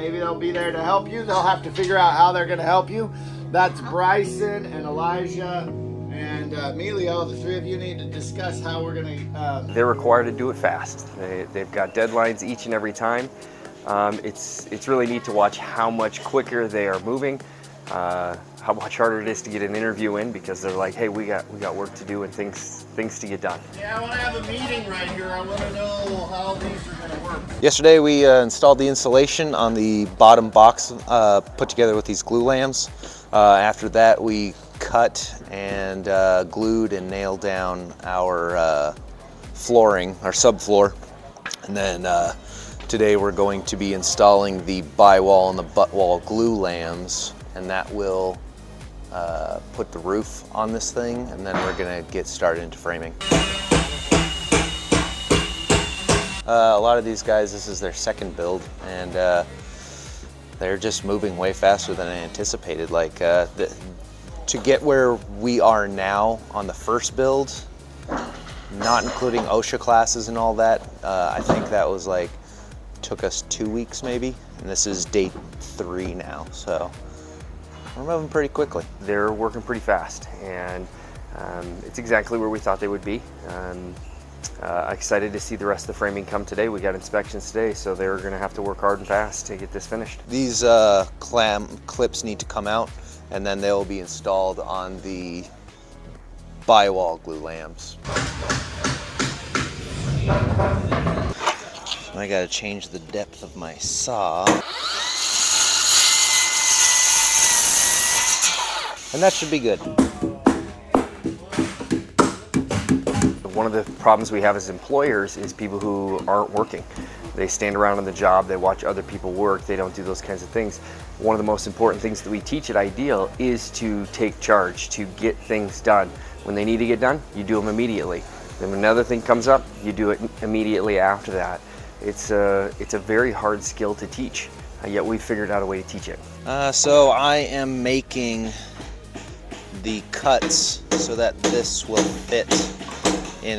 maybe they'll be there to help you. They'll have to figure out how they're going to help you. That's Bryson and Elijah and uh, Emilio. The three of you need to discuss how we're going to. Uh, They're required to do it fast. They, they've got deadlines each and every time. Um, it's, it's really neat to watch how much quicker they are moving, uh, how much harder it is to get an interview in because they're like, hey, we got, we got work to do and things, things to get done. yeah, I want to have a meeting right here. I want to know how these are going to work. Yesterday we uh, installed the insulation on the bottom box uh, put together with these glulams. Uh, after that we cut and uh, glued and nailed down our uh, flooring, our subfloor. And then uh, today we're going to be installing the by wall and the butt wall glulams and that will uh, put the roof on this thing and then we're gonna get started into framing. Uh, a lot of these guys, this is their second build, and uh, they're just moving way faster than I anticipated. Like, uh, the, to get where we are now on the first build, not including OSHA classes and all that, uh, I think that was like, took us two weeks maybe, and this is day three now, so we're moving pretty quickly. They're working pretty fast and um, it's exactly where we thought they would be. Um, uh, excited to see the rest of the framing come today. We got inspections today, so they're going to have to work hard and fast to get this finished. These uh, clam clips need to come out and then they will be installed on the bi-wall glulams. I gotta change the depth of my saw. And that should be good. One of the problems we have as employers is people who aren't working. They stand around on the job, they watch other people work, they don't do those kinds of things. One of the most important things that we teach at Idea'l is to take charge, to get things done. When they need to get done, you do them immediately. Then another thing comes up, you do it immediately after that. It's a, it's a very hard skill to teach, yet we've figured out a way to teach it. Uh, so I am making the cuts so that this will fit in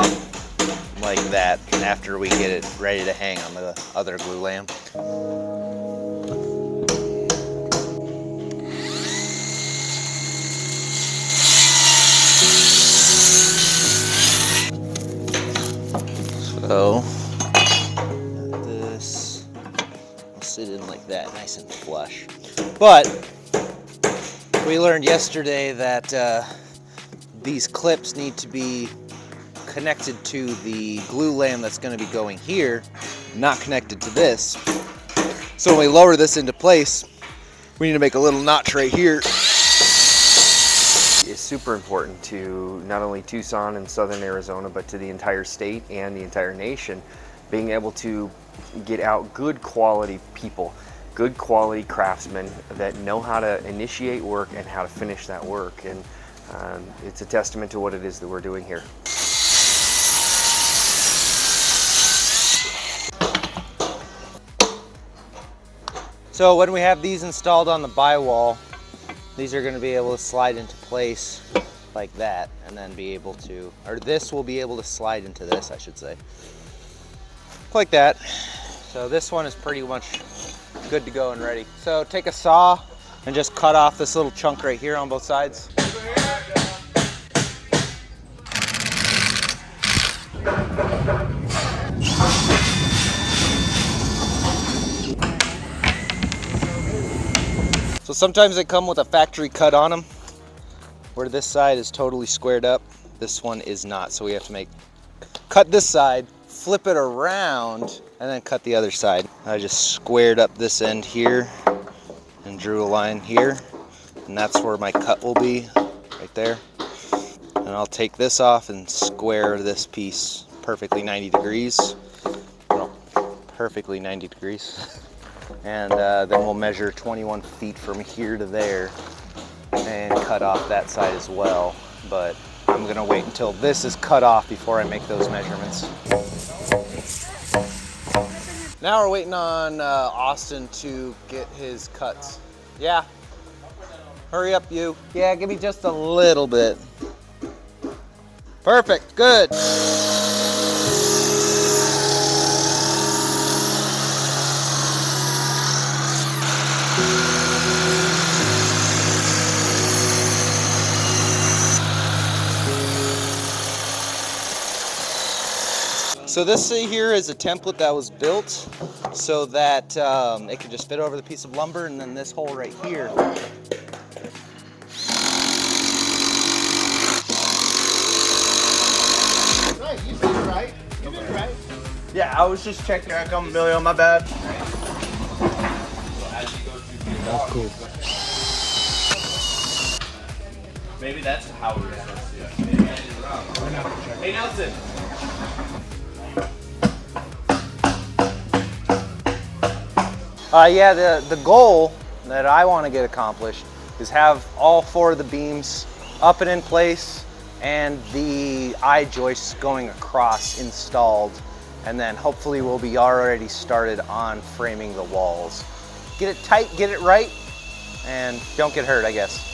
like that after we get it ready to hang on the other glulam. So this will sit in like that, nice and flush. But we learned yesterday that uh, these clips need to be connected to the glulam that's going to be going here, not connected to this. So when we lower this into place, we need to make a little notch right here. is super important to not only Tucson and southern Arizona, but to the entire state and the entire nation. Being able to get out good quality people, good quality craftsmen that know how to initiate work and how to finish that work. And um, it's a testament to what it is that we're doing here. So when we have these installed on the by wall, these are going to be able to slide into place like that and then be able to, or this will be able to slide into this, I should say. Like that. So this one is pretty much good to go and ready. So take a saw and just cut off this little chunk right here on both sides. So sometimes they come with a factory cut on them where this side is totally squared up. This one is not. So we have to make, cut this side, flip it around, and then cut the other side. I just squared up this end here and drew a line here. And that's where my cut will be, right there. And I'll take this off and square this piece perfectly 90 degrees. No, perfectly 90 degrees. and uh, then we'll measure 21 feet from here to there and cut off that side as well but I'm gonna wait until this is cut off before I make those measurements now we're waiting on uh, Austin to get his cuts. Yeah. Hurry up you. Yeah give me just a little bit. Perfect. Good So this here is a template that was built so that um, it could just fit over the piece of lumber and then this hole right here. Right, you did it right. You did it right. Yeah, I was just checking. I come Billy on my bad. That's cool. Maybe that's how we're supposed to do it. Hey Nelson. Uh, yeah, the, the goal that I want to get accomplished is have all four of the beams up and in place and the I-joists going across installed and then hopefully we'll be already started on framing the walls. Get it tight, get it right, and don't get hurt, I guess.